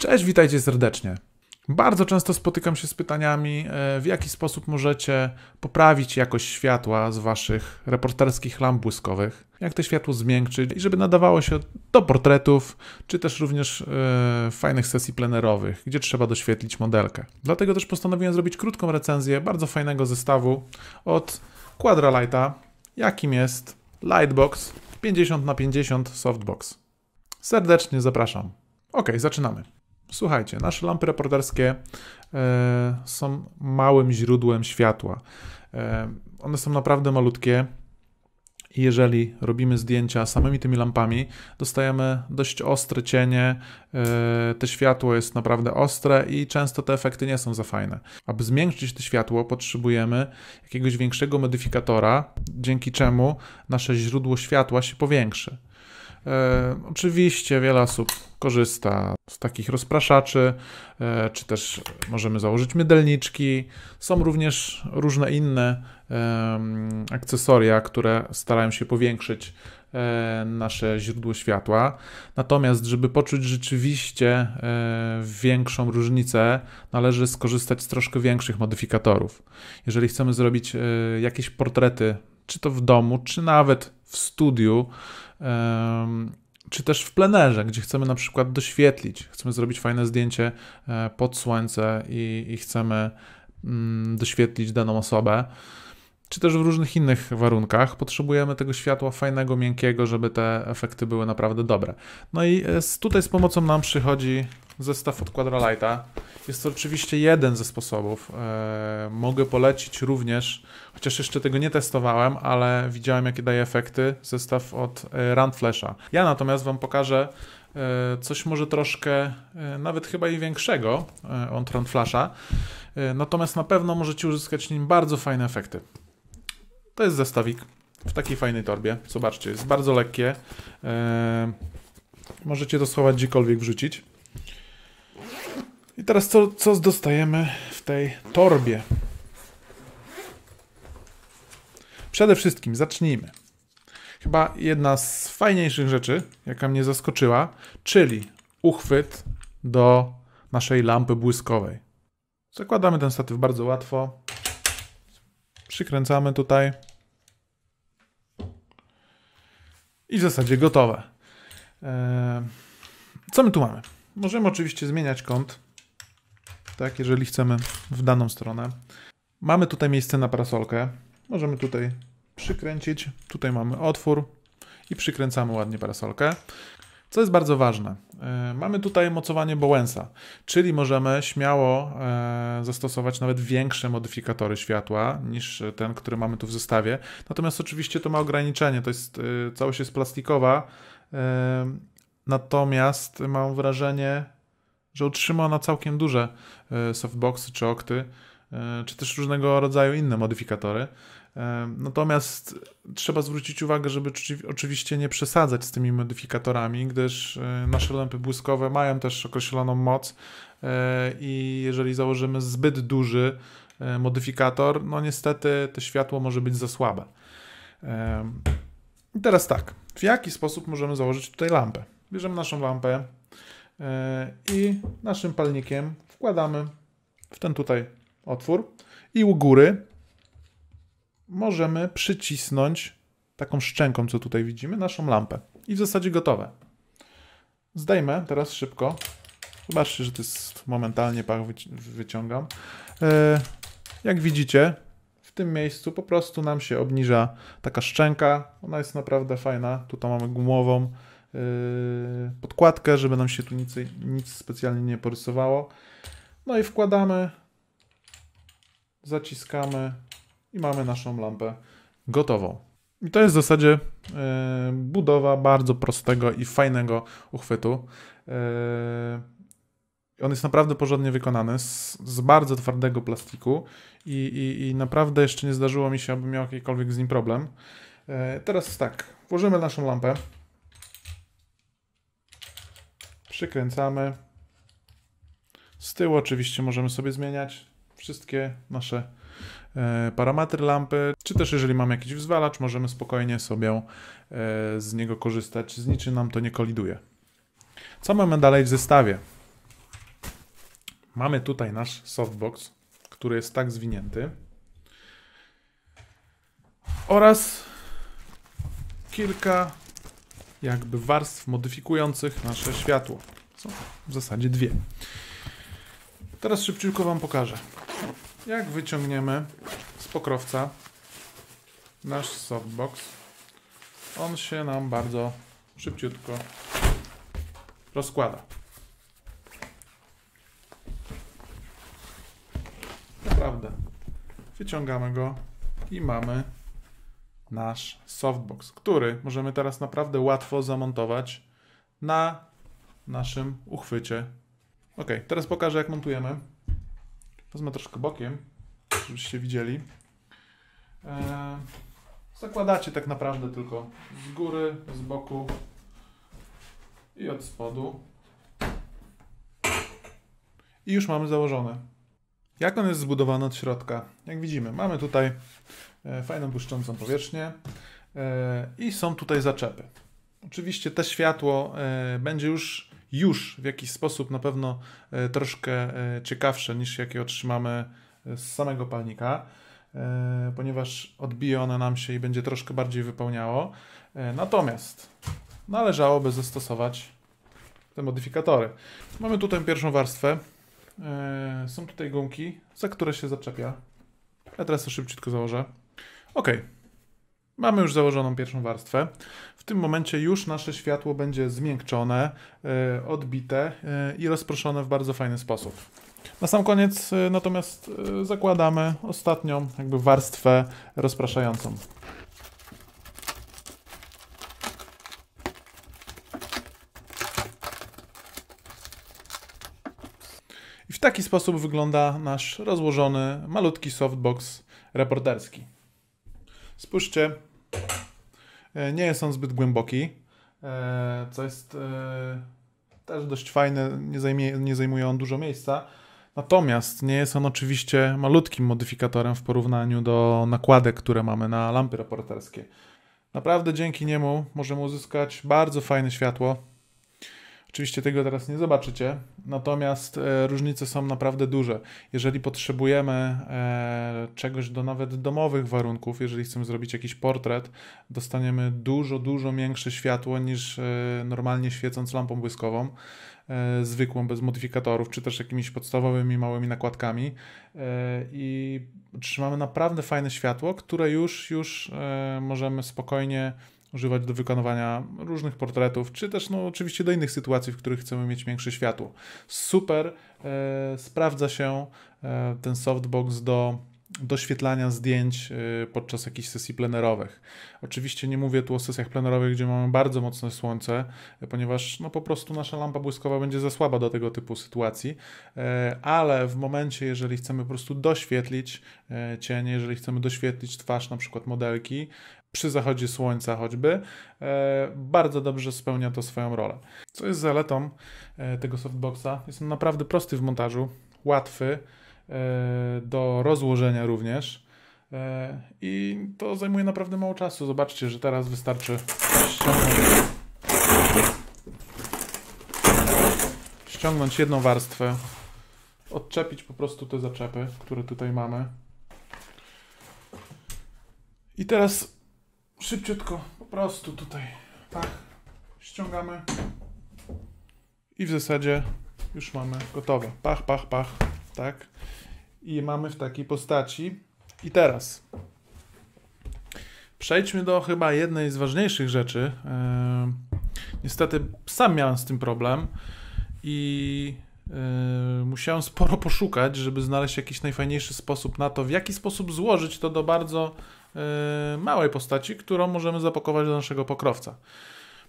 Cześć, witajcie serdecznie. Bardzo często spotykam się z pytaniami, e, w jaki sposób możecie poprawić jakość światła z waszych reporterskich lamp błyskowych, jak to światło zmiękczyć i żeby nadawało się do portretów, czy też również e, fajnych sesji plenerowych, gdzie trzeba doświetlić modelkę. Dlatego też postanowiłem zrobić krótką recenzję bardzo fajnego zestawu od Quadralighta, jakim jest Lightbox 50 na 50 Softbox. Serdecznie zapraszam. Ok, zaczynamy. Słuchajcie, nasze lampy reporterskie e, są małym źródłem światła. E, one są naprawdę malutkie. I jeżeli robimy zdjęcia samymi tymi lampami, dostajemy dość ostre cienie. E, to światło jest naprawdę ostre i często te efekty nie są za fajne. Aby zmiękczyć to światło, potrzebujemy jakiegoś większego modyfikatora, dzięki czemu nasze źródło światła się powiększy. E, oczywiście wiele osób korzysta z takich rozpraszaczy, e, czy też możemy założyć mydelniczki. Są również różne inne e, akcesoria, które starają się powiększyć e, nasze źródło światła. Natomiast, żeby poczuć rzeczywiście e, większą różnicę, należy skorzystać z troszkę większych modyfikatorów. Jeżeli chcemy zrobić e, jakieś portrety, czy to w domu, czy nawet w studiu, czy też w plenerze, gdzie chcemy na przykład doświetlić, chcemy zrobić fajne zdjęcie e, pod słońce i, i chcemy mm, doświetlić daną osobę, czy też w różnych innych warunkach, potrzebujemy tego światła fajnego, miękkiego, żeby te efekty były naprawdę dobre. No i e, tutaj z pomocą nam przychodzi zestaw od Quadralighta. Jest to oczywiście jeden ze sposobów. E, mogę polecić również, chociaż jeszcze tego nie testowałem, ale widziałem jakie daje efekty, zestaw od e, Randflasha. Ja natomiast Wam pokażę coś może troszkę, nawet chyba i większego od Randflasha. Natomiast na pewno możecie uzyskać nim bardzo fajne efekty. To jest zestawik w takiej fajnej torbie. Zobaczcie, jest bardzo lekkie. Możecie to schować gdziekolwiek wrzucić. I teraz co, co dostajemy w tej torbie? Przede wszystkim zacznijmy. Chyba jedna z fajniejszych rzeczy, jaka mnie zaskoczyła, czyli uchwyt do naszej lampy błyskowej. Zakładamy ten statyw bardzo łatwo. Przykręcamy tutaj. I w zasadzie gotowe. Eee, co my tu mamy? Możemy oczywiście zmieniać kąt, tak, jeżeli chcemy w daną stronę. Mamy tutaj miejsce na parasolkę. Możemy tutaj przykręcić. Tutaj mamy otwór i przykręcamy ładnie parasolkę. Co jest bardzo ważne, e, mamy tutaj mocowanie Bowensa, czyli możemy śmiało e, zastosować nawet większe modyfikatory światła niż ten, który mamy tu w zestawie. Natomiast oczywiście to ma ograniczenie, to jest e, całość jest plastikowa, natomiast mam wrażenie, że utrzyma ona całkiem duże softboxy czy okty, czy też różnego rodzaju inne modyfikatory. Natomiast trzeba zwrócić uwagę, żeby oczywiście nie przesadzać z tymi modyfikatorami, gdyż e, nasze lampy błyskowe mają też określoną moc e, i jeżeli założymy zbyt duży e, modyfikator, no niestety to światło może być za słabe. I teraz tak, w jaki sposób możemy założyć tutaj lampę? Bierzemy naszą lampę i naszym palnikiem wkładamy w ten tutaj otwór i u góry możemy przycisnąć taką szczęką, co tutaj widzimy, naszą lampę. I w zasadzie gotowe. Zdejmę teraz szybko. Zobaczcie, że to jest momentalnie pach wyciągam. E, jak widzicie, w tym miejscu po prostu nam się obniża taka szczęka. Ona jest naprawdę fajna. Tutaj mamy gumową e, podkładkę, żeby nam się tu nic, nic specjalnie nie porysowało. No i wkładamy, zaciskamy i mamy naszą lampę gotową. I to jest w zasadzie e, budowa bardzo prostego i fajnego uchwytu. E, on jest naprawdę porządnie wykonany z, z bardzo twardego plastiku i, i, i, naprawdę jeszcze nie zdarzyło mi się, aby miał jakikolwiek z nim problem. Teraz tak, włożymy naszą lampę. Przykręcamy. Z tyłu oczywiście możemy sobie zmieniać wszystkie nasze E, parametry lampy, czy też jeżeli mamy jakiś wzwalacz, możemy spokojnie sobie e, z niego korzystać, z niczym nam to nie koliduje. Co mamy dalej w zestawie? Mamy tutaj nasz softbox, który jest tak zwinięty. Oraz kilka jakby warstw modyfikujących nasze światło. Są w zasadzie dwie. Teraz szybciutko Wam pokażę. Jak wyciągniemy z pokrowca nasz softbox, on się nam bardzo szybciutko rozkłada. Naprawdę. Wyciągamy go i mamy nasz softbox, który możemy teraz naprawdę łatwo zamontować na naszym uchwycie. Ok, teraz pokażę jak montujemy. Wezmę troszkę bokiem, żebyście widzieli. Eee, zakładacie tak naprawdę tylko z góry, z boku i od spodu. I już mamy założone. Jak on jest zbudowany od środka? Jak widzimy, mamy tutaj fajną błyszczącą powierzchnię e, i są tutaj zaczepy. Oczywiście te światło e, będzie już, już w jakiś sposób na pewno troszkę ciekawsze niż jakie otrzymamy z samego palnika, ponieważ odbije one nam się i będzie troszkę bardziej wypełniało. Natomiast należałoby zastosować te modyfikatory. Mamy tutaj pierwszą warstwę, E, są tutaj gumki, za które się zaczepia. Ja teraz to szybciutko założę. Ok. Mamy już założoną pierwszą warstwę. W tym momencie już nasze światło będzie zmiękczone, e, odbite e, i rozproszone w bardzo fajny sposób. Na sam koniec natomiast zakładamy ostatnią jakby warstwę rozpraszającą. I w taki sposób wygląda nasz rozłożony, malutki softbox reporterski. Spójrzcie, e, nie jest on zbyt głęboki, e, co jest e, też dość fajne, nie, zajmie, nie zajmuje on dużo miejsca. Natomiast nie jest on oczywiście malutkim modyfikatorem w porównaniu do nakładek, które mamy na lampy reporterskie. Naprawdę dzięki niemu możemy uzyskać bardzo fajne światło, Oczywiście tego teraz nie zobaczycie, natomiast e, różnice są naprawdę duże. Jeżeli potrzebujemy e, czegoś do nawet domowych warunków, jeżeli chcemy zrobić jakiś portret, dostaniemy dużo, dużo większe światło niż e, normalnie świecąc lampą błyskową, zwykłą, bez modyfikatorów, czy też jakimiś podstawowymi małymi nakładkami i otrzymamy naprawdę fajne światło, które już, już możemy spokojnie używać do wykonywania różnych portretów, czy też no, oczywiście do innych sytuacji, w których chcemy mieć większe światło. Super e, sprawdza się e, ten softbox do doświetlania zdjęć e, podczas jakichś sesji plenerowych. Oczywiście nie mówię tu o sesjach plenerowych, gdzie mamy bardzo mocne słońce, e, ponieważ no po prostu nasza lampa błyskowa będzie za słaba do tego typu sytuacji, e, ale w momencie, jeżeli chcemy po prostu doświetlić cienie, jeżeli chcemy doświetlić twarz na przykład modelki, przy zachodzie słońca choćby, bardzo dobrze spełnia to swoją rolę. Co jest zaletą tego softboxa? Jest on naprawdę prosty w montażu, łatwy, E, do rozłożenia również. E, I to zajmuje naprawdę mało czasu. Zobaczcie, że teraz wystarczy ściągnąć, ściągnąć jedną warstwę, odczepić po prostu te zaczepy, które tutaj mamy. I teraz szybciutko, po prostu tutaj, tak, ściągamy i w zasadzie już mamy gotowe. Pach, pach, pach, tak i mamy w takiej postaci. I teraz przejdźmy do chyba jednej z ważniejszych rzeczy. Yy, niestety sam miałem z tym problem i yy, musiałem sporo poszukać, żeby znaleźć jakiś najfajniejszy sposób na to, w jaki sposób złożyć to do bardzo małej postaci, którą możemy zapakować do naszego pokrowca.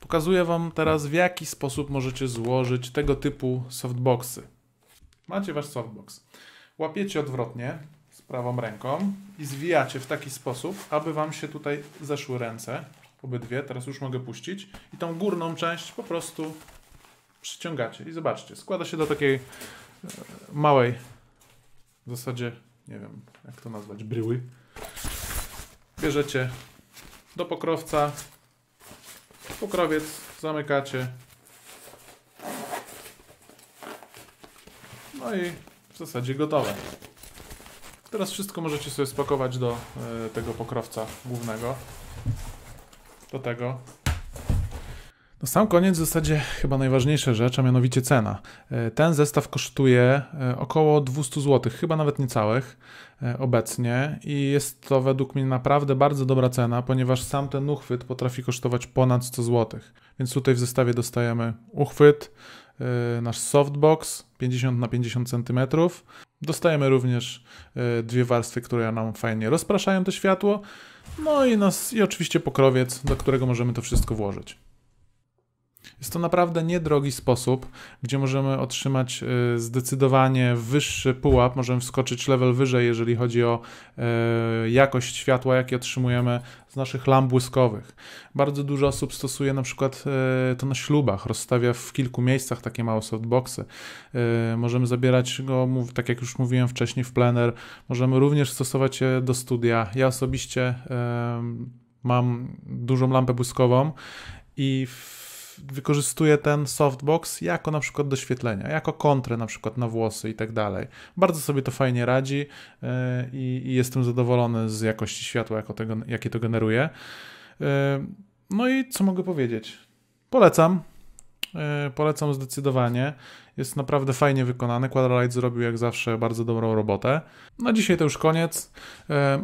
Pokazuję Wam teraz, w jaki sposób możecie złożyć tego typu softboxy. Macie Wasz softbox łapiecie odwrotnie z prawą ręką i zwijacie w taki sposób, aby Wam się tutaj zeszły ręce, obydwie, teraz już mogę puścić i tą górną część po prostu przyciągacie i zobaczcie, składa się do takiej e, małej, w zasadzie, nie wiem jak to nazwać, bryły. Bierzecie do pokrowca, pokrowiec zamykacie, no i w zasadzie gotowe. Teraz wszystko możecie sobie spakować do y, tego pokrowca głównego. Do tego. Na sam koniec w zasadzie chyba najważniejsza rzecz, a mianowicie cena. E, ten zestaw kosztuje e, około 200 zł, chyba nawet niecałych e, obecnie i jest to według mnie naprawdę bardzo dobra cena, ponieważ sam ten uchwyt potrafi kosztować ponad 100 zł. Więc tutaj w zestawie dostajemy uchwyt, nasz softbox 50 na 50 cm. Dostajemy również dwie warstwy, które nam fajnie rozpraszają to światło. No i, nas, i oczywiście pokrowiec, do którego możemy to wszystko włożyć. Jest to naprawdę niedrogi sposób, gdzie możemy otrzymać e, zdecydowanie wyższy pułap, możemy wskoczyć level wyżej, jeżeli chodzi o e, jakość światła, jakie otrzymujemy z naszych lamp błyskowych. Bardzo dużo osób stosuje na przykład e, to na ślubach, rozstawia w kilku miejscach takie małe softboxy. Możemy zabierać go, tak jak już mówiłem wcześniej, w plener. Możemy również stosować je do studia. Ja osobiście mam dużą lampę błyskową i w wykorzystuję ten softbox jako na przykład doświetlenia, jako kontrę na przykład na włosy i tak dalej. Bardzo sobie to fajnie radzi e, i, jestem zadowolony z jakości światła, jakie to generuje. E, no i co mogę powiedzieć? Polecam. E, polecam zdecydowanie. Jest naprawdę fajnie wykonany. Quadralight zrobił jak zawsze bardzo dobrą robotę. Na dzisiaj to już koniec.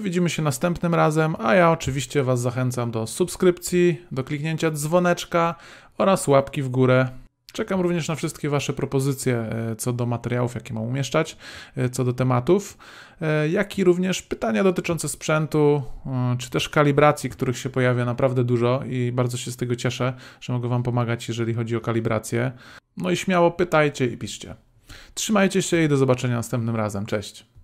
Widzimy się następnym razem, a ja oczywiście Was zachęcam do subskrypcji, do kliknięcia dzwoneczka oraz łapki w górę. Czekam również na wszystkie Wasze propozycje e, co do materiałów, jakie mam umieszczać, e, co do tematów, e, jak i również pytania dotyczące sprzętu, czy też kalibracji, których się pojawia naprawdę dużo i bardzo się z tego cieszę, że mogę Wam pomagać, jeżeli chodzi o kalibrację. No i śmiało pytajcie i piszcie. Trzymajcie się i do zobaczenia następnym razem. Cześć.